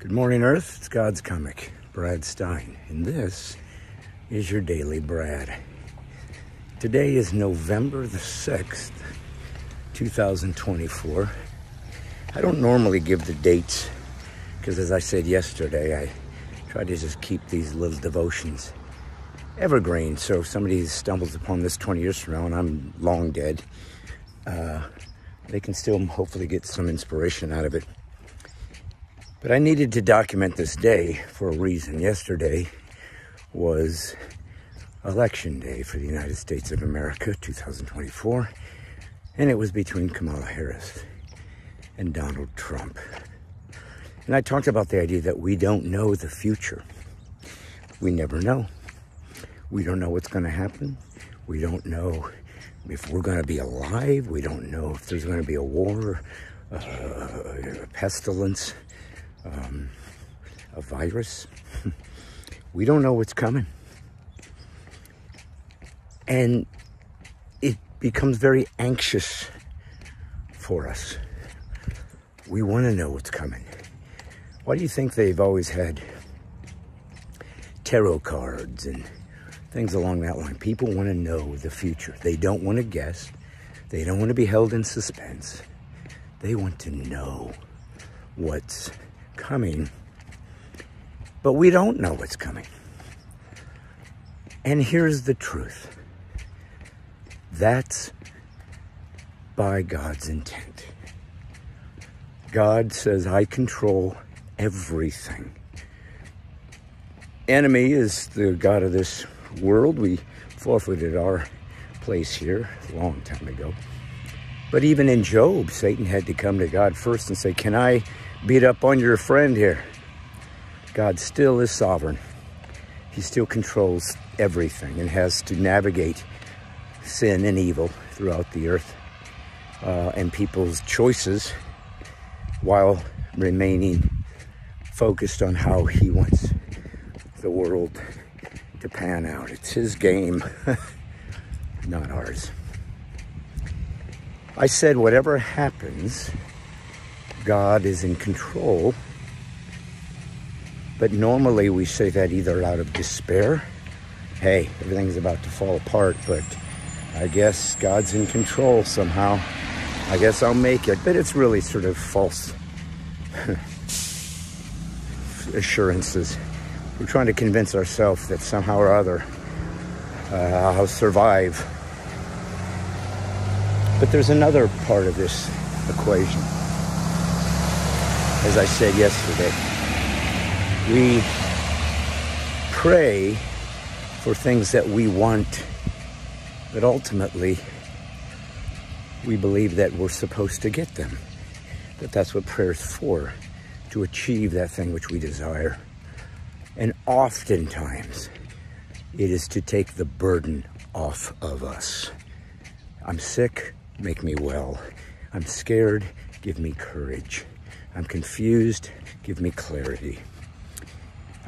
Good morning, Earth. It's God's Comic, Brad Stine, and this is your Daily Brad. Today is November the 6th, 2024. I don't normally give the dates because, as I said yesterday, I try to just keep these little devotions evergreen. So if somebody stumbles upon this 20 years from now and I'm long dead, uh, they can still hopefully get some inspiration out of it. But I needed to document this day for a reason. Yesterday was election day for the United States of America 2024, and it was between Kamala Harris and Donald Trump. And I talked about the idea that we don't know the future. We never know. We don't know what's going to happen. We don't know if we're going to be alive. We don't know if there's going to be a war, uh, a pestilence um, a virus. we don't know what's coming. And it becomes very anxious for us. We want to know what's coming. Why do you think they've always had tarot cards and things along that line? People want to know the future. They don't want to guess. They don't want to be held in suspense. They want to know what's coming, but we don't know what's coming. And here's the truth that's by God's intent. God says, I control everything. Enemy is the God of this world. We forfeited our place here a long time ago. But even in Job, Satan had to come to God first and say, Can I beat up on your friend here. God still is sovereign. He still controls everything and has to navigate sin and evil throughout the earth uh, and people's choices while remaining focused on how he wants the world to pan out. It's his game, not ours. I said, whatever happens, God is in control. But normally we say that either out of despair, hey, everything's about to fall apart, but I guess God's in control somehow. I guess I'll make it. But it's really sort of false assurances. We're trying to convince ourselves that somehow or other uh, I'll survive. But there's another part of this equation as I said yesterday. We pray for things that we want, but ultimately, we believe that we're supposed to get them. That that's what prayer is for, to achieve that thing which we desire. And oftentimes, it is to take the burden off of us. I'm sick, make me well. I'm scared, give me courage. I'm confused, give me clarity.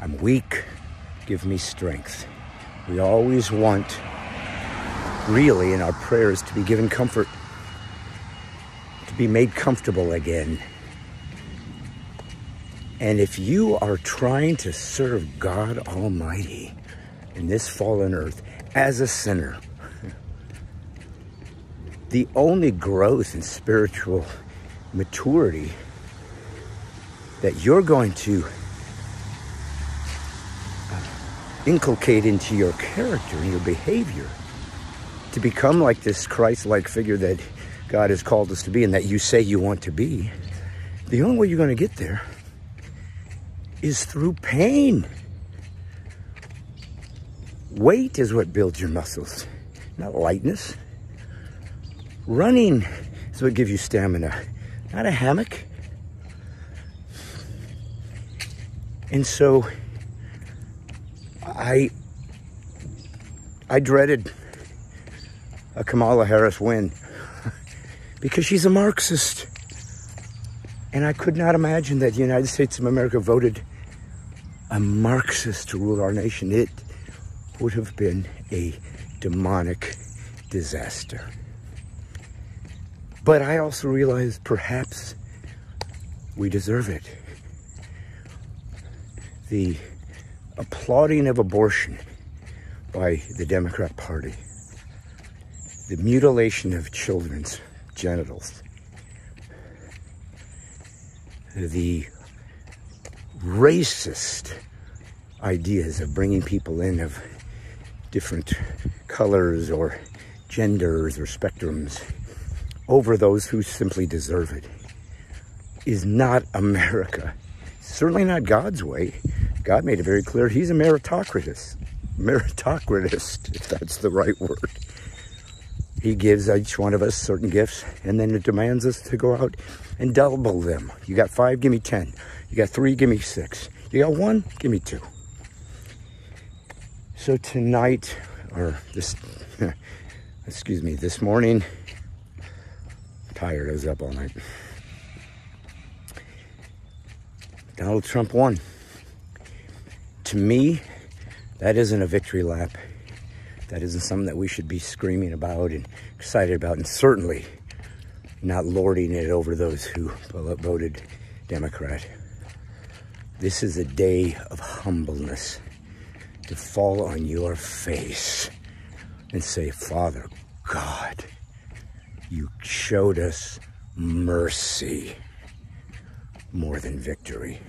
I'm weak, give me strength. We always want, really, in our prayers, to be given comfort, to be made comfortable again. And if you are trying to serve God Almighty in this fallen earth as a sinner, the only growth in spiritual maturity that you're going to uh, inculcate into your character and your behavior to become like this Christ like figure that God has called us to be and that you say you want to be, the only way you're going to get there is through pain. Weight is what builds your muscles, not lightness. Running is what gives you stamina, not a hammock. And so I I dreaded a Kamala Harris win because she's a Marxist. And I could not imagine that the United States of America voted a Marxist to rule our nation. It would have been a demonic disaster. But I also realized perhaps we deserve it the applauding of abortion by the Democrat Party, the mutilation of children's genitals, the racist ideas of bringing people in of different colors or genders or spectrums over those who simply deserve it is not America. Certainly not God's way. God made it very clear he's a meritocratist. Meritocratist, if that's the right word. He gives each one of us certain gifts and then it demands us to go out and double them. You got five, give me 10. You got three, give me six. You got one, give me two. So tonight, or this, excuse me, this morning, I'm tired, I was up all night. Donald Trump won. To me, that isn't a victory lap. That isn't something that we should be screaming about and excited about, and certainly not lording it over those who voted Democrat. This is a day of humbleness to fall on your face and say, Father God, you showed us mercy more than victory.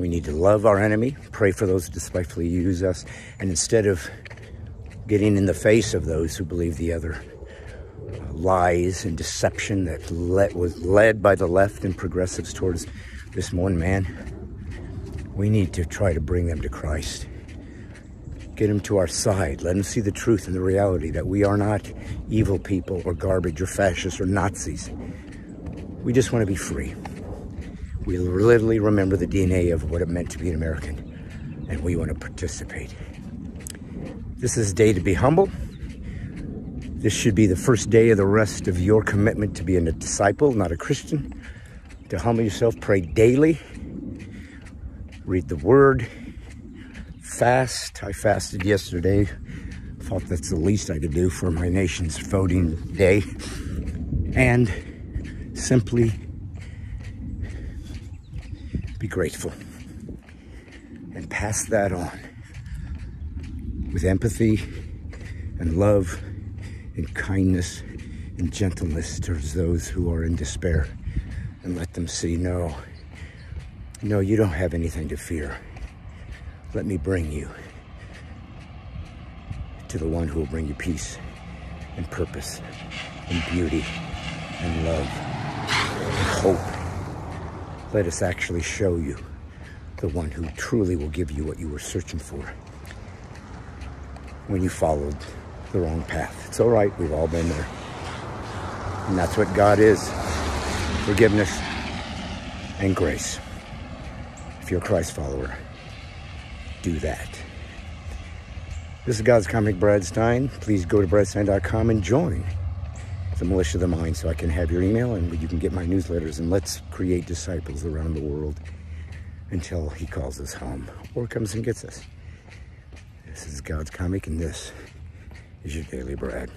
We need to love our enemy, pray for those who despitefully use us, and instead of getting in the face of those who believe the other uh, lies and deception that led, was led by the left and progressives towards this one man, we need to try to bring them to Christ. Get them to our side. Let them see the truth and the reality that we are not evil people or garbage or fascists or Nazis. We just want to be free. We literally remember the DNA of what it meant to be an American, and we want to participate. This is a day to be humble. This should be the first day of the rest of your commitment to being a disciple, not a Christian. To humble yourself, pray daily, read the word, fast. I fasted yesterday. Thought that's the least I could do for my nation's voting day. And simply be grateful and pass that on with empathy and love and kindness and gentleness towards those who are in despair and let them see no no, you don't have anything to fear. Let me bring you to the one who will bring you peace and purpose and beauty and love and hope. Let us actually show you the one who truly will give you what you were searching for when you followed the wrong path. It's all right. We've all been there. And that's what God is. Forgiveness and grace If you're a Christ follower, do that. This is God's Comic Brad Stine. Please go to bradstine.com and join the Militia of the Mind so I can have your email and you can get my newsletters and let's create disciples around the world until he calls us home or comes and gets us. This is God's Comic and this is your Daily Brad.